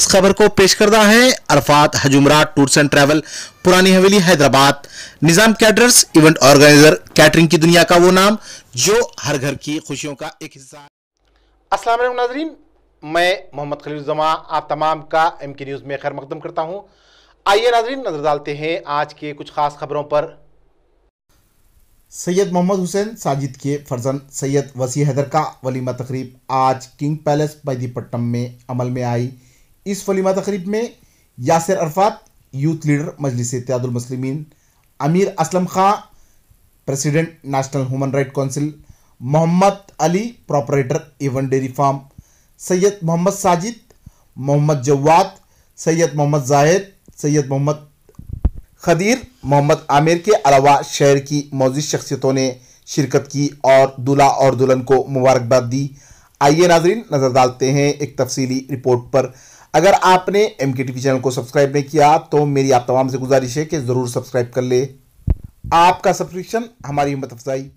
اس خبر کو پیش کردہ ہے Arafat حجمرات tours and travel Purani Haveli Hyderabad. نظام کیٹرز ایونٹ آرگنائزر کیٹرنگ کی دنیا کا وہ نام جو ہر گھر کی خوشیوں کا ایک حصہ السلام علیکم ناظرین میں محمد خلیل الزما آپ تمام کا ایم کے نیوز میں خیر مقدم کرتا ہوں۔ آئیے ناظرین نظر ڈالتے ہیں آج کے کچھ خاص خبروں پر۔ سید محمد حسین ساجد کے فرزن سید وسیع حیدر کا ولیمہ تقریب آج کنگ پیلس بیدی پٹم میں عمل میں آئی۔ اس ولیمہ تقریب میں Yasir Arafat youth leader Majlis Ittehad ul-Muslimeen, Amir Aslam Khan president National Human Right Council Mohammed Ali proprietor Avon dairy farm, Syed Mohammed Sajid, Mohammed Jawad, Syed Mohammed Zahid, Syed Mohammed Khadeer, Mohammed Aamir کے علاوہ شہر کی موزی شخصیتوں نے شرکت کی اور دلہا اور دلہن کو مبارکباد دی۔ آئیے ناظرین، نظر ڈالتے ہیں ایک تفصیلی رپورٹ پر۔ اگر آپ نے M K T V channel کو سبسکرائب نہیں کیا، تو میری آپ تمام سے گزارش ہے کہ ضرور سبسکرائب کر لے آپ کا سبسکرپشن ہماری ہمت افزائی۔